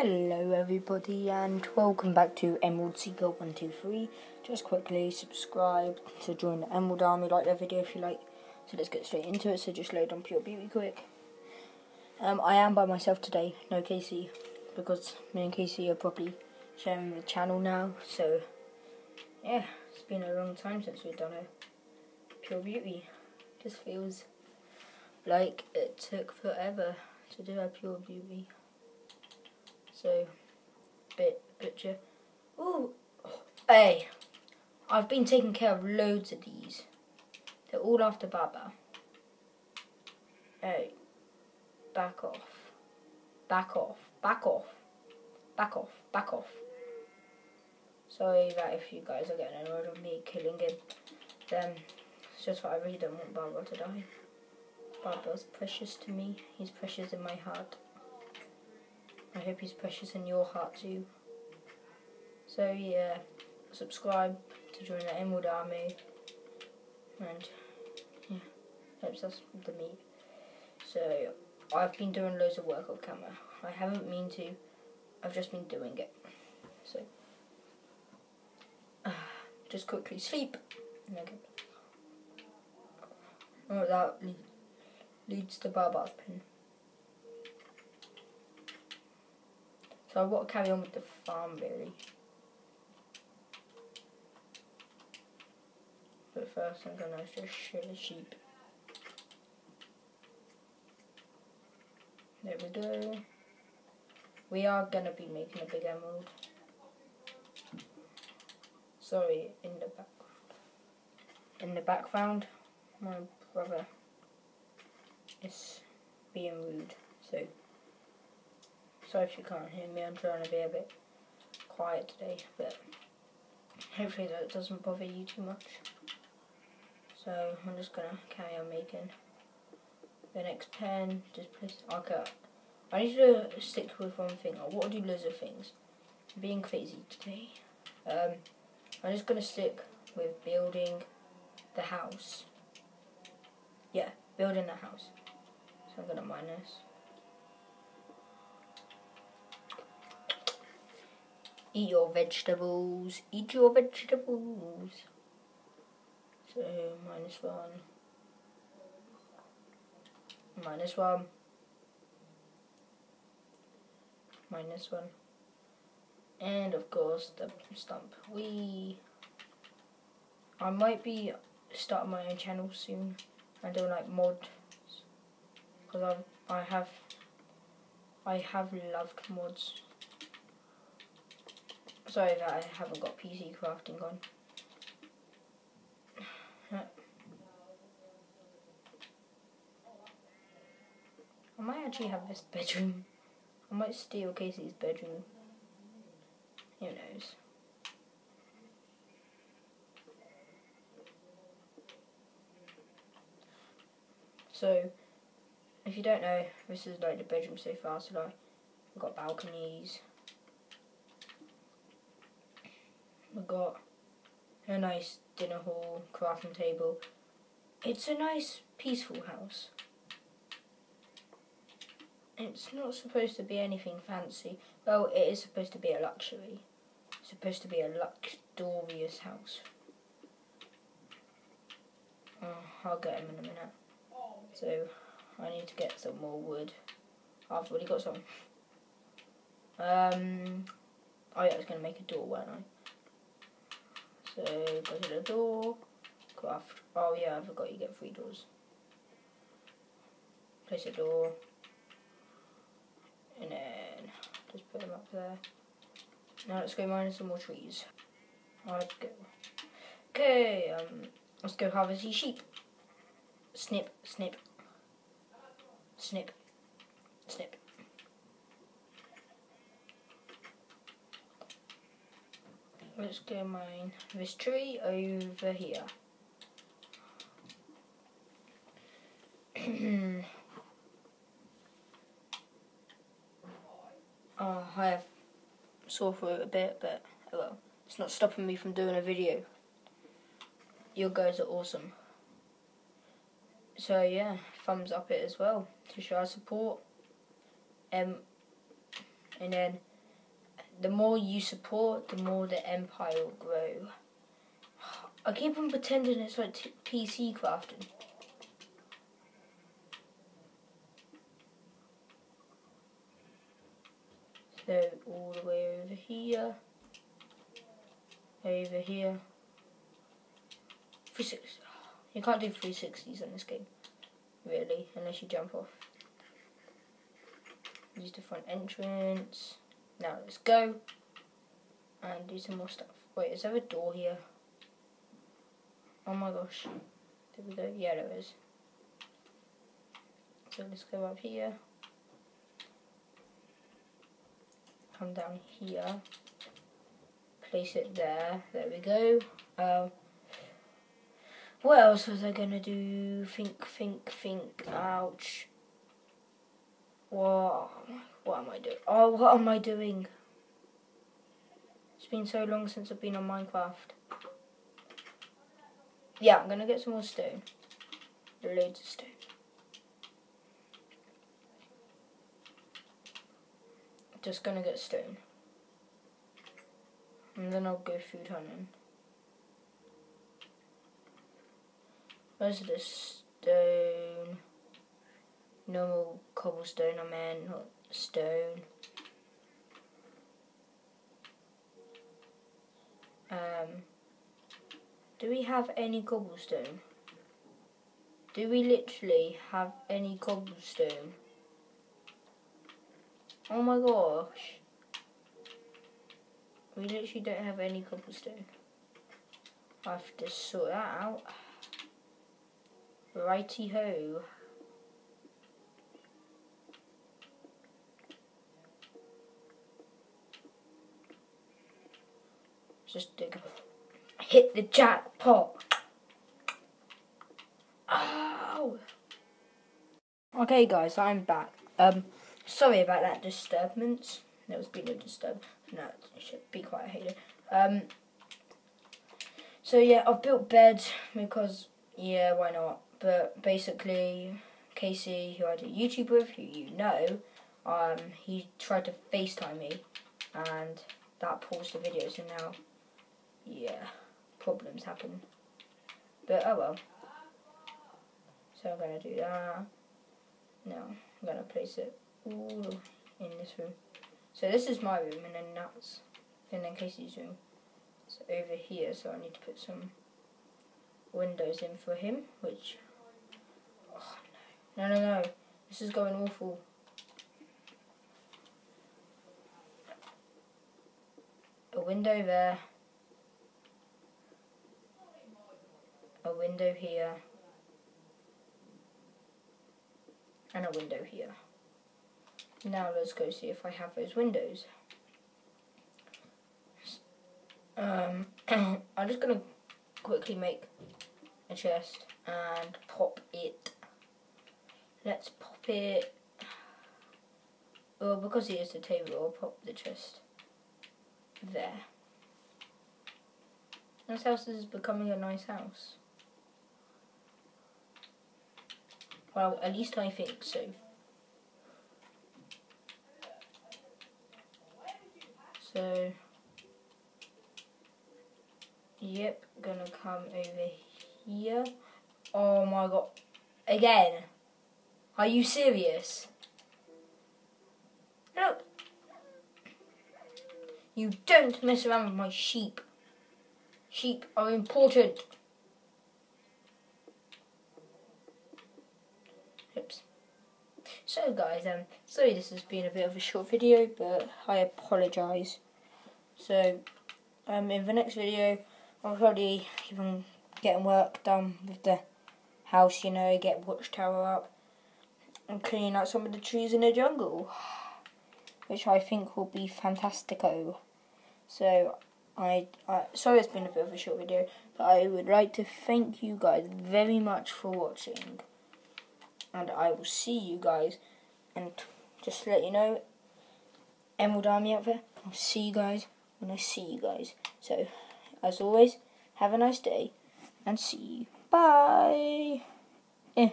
Hello everybody and welcome back to Emerald Seeker 123. Just quickly subscribe to join the Emerald Army, like the video if you like. So let's get straight into it, so just load on Pure Beauty quick. Um, I am by myself today, no Casey, because me and Casey are probably sharing the channel now. So yeah, it's been a long time since we've done a Pure Beauty. Just feels like it took forever to do a Pure Beauty. So, bit butcher. Ooh, hey, I've been taking care of loads of these. They're all after Baba. Hey, back off, back off, back off, back off, back off. Sorry that if you guys are getting annoyed of me killing him, um, then it's just that I really don't want Baba to die. Baba's precious to me. He's precious in my heart. I hope he's precious in your heart too. So yeah, subscribe to join the Emerald Army, and yeah, us with the meat. So I've been doing loads of work off camera. I haven't mean to. I've just been doing it. So uh, just quickly sleep. Oh, that leads to Baba's pin. So I've got to carry on with the farm really. But first I'm gonna just show the sheep. There we go. We are gonna be making a big emerald. Sorry, in the background. In the background, my brother is being rude, so Sorry if you can't hear me, I'm trying to be a bit quiet today, but hopefully that doesn't bother you too much. So I'm just to carry on making the next pen, just place, okay, I need to stick with one thing, I want to do loads of things. I'm being crazy today. Um, I'm just to stick with building the house. Yeah, building the house. So I'm to minus Eat your vegetables. Eat your vegetables. So, minus one. Minus one. Minus one. And of course, the stump. We. I might be starting my own channel soon and doing like mods because I I have I have loved mods Sorry that I haven't got PC crafting on. I might actually have this bedroom. I might steal Casey's bedroom. Who knows? So, if you don't know, this is like the bedroom so far. So like, we've got balconies, we got a nice dinner hall, crafting table. It's a nice, peaceful house. It's not supposed to be anything fancy. Well, it is supposed to be a luxury. It's supposed to be a luxurious house. Oh, I'll get him in a minute. So, I need to get some more wood. I've already got some. Um, oh yeah, I was going to make a door, weren't I? So go to the door, craft. Oh yeah, I forgot you get three doors. Place a door, and then just put them up there. Now let's go mine some more trees. Let's go. Okay, um, let's go harvest these sheep. Snip, snip, snip, snip. Let's go mine this tree over here. oh, I have sore throat a bit, but oh well, it's not stopping me from doing a video. You guys are awesome. So yeah, thumbs up it as well to show our support. Um, and then the more you support, the more the empire will grow. I keep on pretending it's like PC crafting. So all the way over here, over here. 360. You can't do 360s in this game, really, unless you jump off. Use the front entrance. Now let's go and do some more stuff. Wait, is there a door here? Oh my gosh. There we go. Yeah, there is. So let's go up here. Come down here. Place it there. There we go. Um, what else was I gonna do? Think, think, think. Ouch. What? What am I doing? Oh, what am I doing? It's been so long since I've been on Minecraft. Yeah, I'm gonna get some more stone. Loads of stone. Just gonna get stone. And then I'll go food hunting. Where's the stone? Normal cobblestone, I mean, not stone. Um, do we have any cobblestone? Do we literally have any cobblestone? Oh my gosh. We literally don't have any cobblestone. I have to sort that out. Righty ho. Just dig. Hit the jackpot. Oh. Okay, guys, I'm back. Um, sorry about that disturbance. There was being a disturbance. No, it should be quite I hate it. Um. So yeah, I've built beds because yeah, why not? But basically, Casey, who I do YouTube with, who you know, um, he tried to FaceTime me, and that paused the video. So now yeah, problems happen. But oh well. So I'm going to do that. Now I'm going to place it all in this room. So this is my room and then that's, and then Casey's room. It's over here so I need to put some windows in for him, which, oh no, no, no, no, this is going awful. A window there. A window here, and a window here. Now let's go see if I have those windows. Um, I'm just going to quickly make a chest and pop it. Let's pop it. Well, because it is the table, I'll pop the chest there. This house is becoming a nice house. Well, at least I think so. So, yep, gonna come over here. Oh my god. Again. Are you serious? Look. You don't mess around with my sheep. Sheep are important. So guys, um, sorry this has been a bit of a short video, but I apologise. So, um, in the next video, I'll probably even getting work done with the house, you know, get watchtower up, and clean out some of the trees in the jungle, which I think will be fantastico. So, I, I sorry it's been a bit of a short video, but I would like to thank you guys very much for watching and I will see you guys. And just to let you know, Emerald Army out there, I'll see you guys when I see you guys. So, as always, have a nice day and see you. Bye. Yeah.